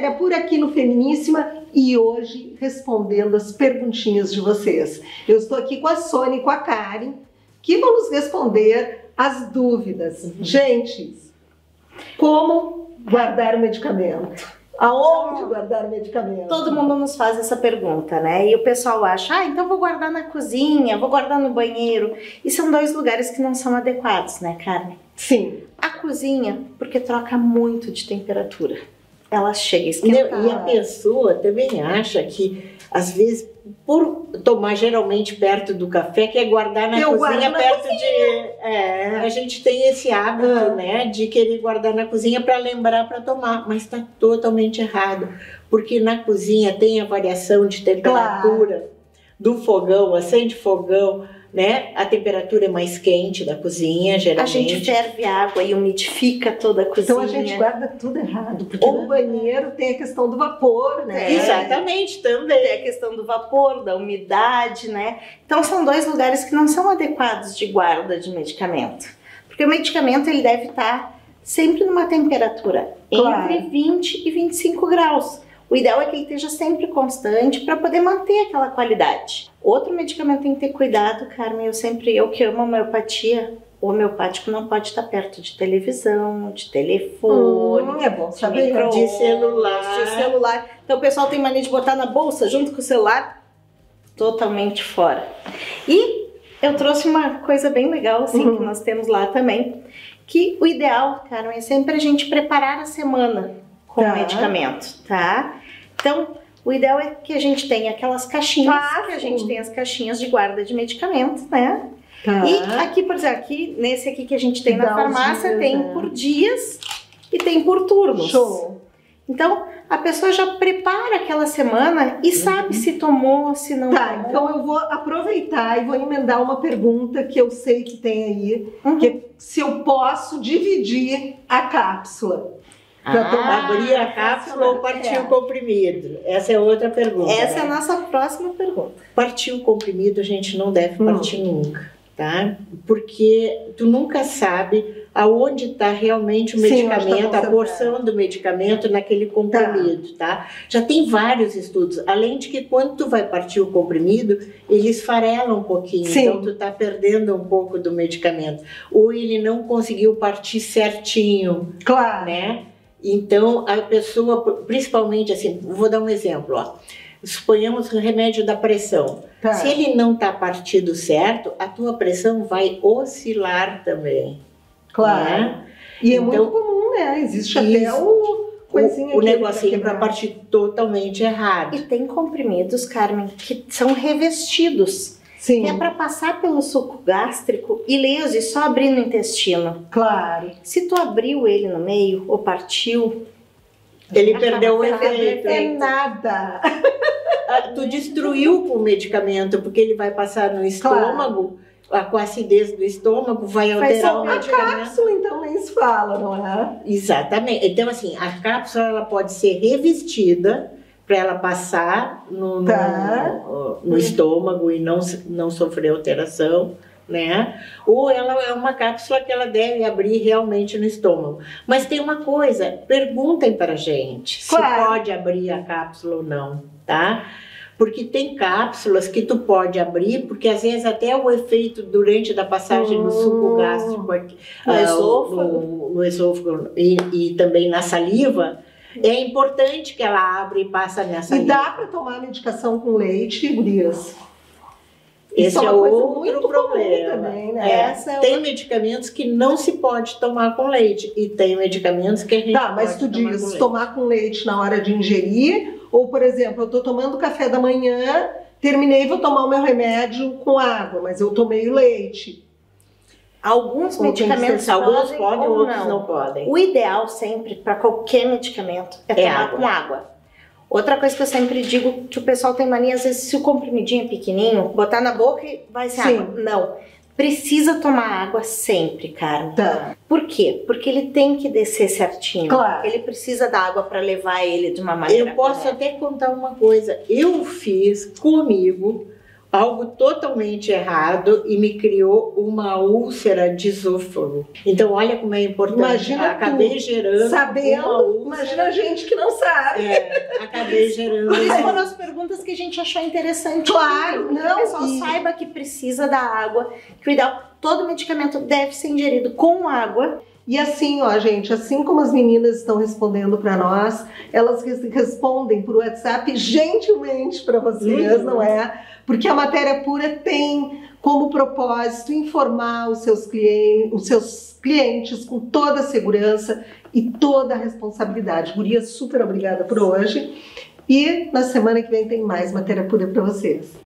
Valéria por aqui no Feminíssima e hoje respondendo as perguntinhas de vocês. Eu estou aqui com a Sônia e com a Karen que vão nos responder as dúvidas. Uhum. Gente, como guardar o medicamento? Aonde guardar o medicamento? Todo mundo nos faz essa pergunta, né? E o pessoal acha, ah, então vou guardar na cozinha, vou guardar no banheiro. E são dois lugares que não são adequados, né, Carmen? Sim. A cozinha, porque troca muito de temperatura. Ela chega a esquentar. E a pessoa também acha que, às vezes, por tomar geralmente perto do café, quer guardar na Eu cozinha perto cozinha. de. É, a gente tem esse hábito, ah. né, de querer guardar na cozinha para lembrar para tomar, mas está totalmente errado, porque na cozinha tem a variação de temperatura claro. do fogão, acende fogão né? A temperatura é mais quente da cozinha, geralmente. A gente ferve água e umidifica toda a cozinha. Então a gente guarda tudo errado, porque Ou... no banheiro tem a questão do vapor, né? Exatamente, também. Tem a questão do vapor, da umidade, né? Então são dois lugares que não são adequados de guarda de medicamento. Porque o medicamento ele deve estar sempre numa temperatura claro. entre 20 e 25 graus. O ideal é que ele esteja sempre constante para poder manter aquela qualidade. Outro medicamento tem que ter cuidado, Carmen. Eu sempre, eu que amo homeopatia, o homeopático não pode estar perto de televisão, de telefone, hum, é bom saber, de, de celular. De celular. Então o pessoal tem mania de botar na bolsa junto com o celular, totalmente fora. E eu trouxe uma coisa bem legal assim uhum. que nós temos lá também, que o ideal, Carmen, é sempre a gente preparar a semana com tá. o medicamento, tá? Então, o ideal é que a gente tenha aquelas caixinhas, ah, que a gente tem as caixinhas de guarda de medicamentos, né? Tá. E aqui, por exemplo, aqui, nesse aqui que a gente tem na farmácia, dias, tem né? por dias e tem por turnos. Show. Então, a pessoa já prepara aquela semana e uhum. sabe se tomou, se não tá, tomou. então eu vou aproveitar e vou emendar uma pergunta que eu sei que tem aí, uhum. que é se eu posso dividir a cápsula. Para ah, abrir a cápsula ou partir é. o comprimido? Essa é outra pergunta. Essa né? é a nossa próxima pergunta. Partir o comprimido a gente não deve partir hum. nunca, tá? Porque tu nunca sabe aonde está realmente o Sim, medicamento, a porção do medicamento naquele comprimido, tá. tá? Já tem vários estudos, além de que quando tu vai partir o comprimido, ele esfarela um pouquinho, Sim. então tu tá perdendo um pouco do medicamento. Ou ele não conseguiu partir certinho, claro. né? Então, a pessoa, principalmente assim, vou dar um exemplo, ó. Suponhamos o remédio da pressão. Tá. Se ele não está partido certo, a tua pressão vai oscilar também. Claro. Né? E é então, muito comum, né? Existe isso, até o o, o negocinho para partir totalmente errado. E tem comprimidos, Carmen, que são revestidos. Sim. é para passar pelo suco gástrico ileso e só abrir no intestino. Claro. Se tu abriu ele no meio ou partiu, ele perdeu o efeito. É nada. Ah, tu destruiu com o medicamento, porque ele vai passar no estômago. Claro. Com a acidez do estômago vai alterar o medicamento. A cápsula, então, nem se fala, não é? Exatamente. Então, assim, a cápsula ela pode ser revestida para ela passar no, tá. no, no, estômago e não, não sofrer alteração, né? Ou ela é uma cápsula que ela deve abrir realmente no estômago. Mas tem uma coisa, perguntem para a gente claro. se pode abrir a cápsula ou não, tá? Porque tem cápsulas que tu pode abrir, porque às vezes até o efeito durante da passagem no suco hum. gástrico, no, uh, esôfago, no, no esôfago e, e também na saliva, é importante que ela abra e passe nessa E dá para tomar medicação com leite, gurias? Esse é, é outro problema. Também, né? é, é tem medicamentos que não se pode tomar com leite e tem medicamentos que a gente Tá, mas tu diz com tomar com leite na hora de ingerir ou, por exemplo, eu estou tomando café da manhã, terminei vou tomar o meu remédio com água, mas eu tomei leite. Alguns medicamentos alguns podem, ou outros não. não. podem. O ideal sempre para qualquer medicamento é, é tomar água. com água. Outra coisa que eu sempre digo que o pessoal tem mania, às vezes, se o comprimidinho é pequenininho, botar na boca e vai ser Sim. água. Não. Precisa tomar água sempre, Carmen. Tá. Por quê? Porque ele tem que descer certinho. Claro. Ele precisa da água para levar ele de uma maneira. Eu posso correta. até contar uma coisa. Eu fiz comigo algo totalmente errado e me criou uma úlcera de esôfago. Então, olha como é importante. Imagina acabei gerando sabendo, uma úlcera. imagina a gente que não sabe. É, acabei gerando. Isso foram as perguntas que a gente achou interessante. Claro, não, o pessoal e- saiba que precisa da água, que o ideal, todo medicamento deve ser ingerido com água. E assim, ó, gente, assim como as meninas estão respondendo para nós, elas res- respondem por WhatsApp gentilmente para vocês, não é? Porque a matéria pura tem como propósito informar os seus clientes, os seus clientes com toda a segurança e toda a responsabilidade. Guria, super obrigada por hoje. E na semana que vem tem mais matéria pura para vocês.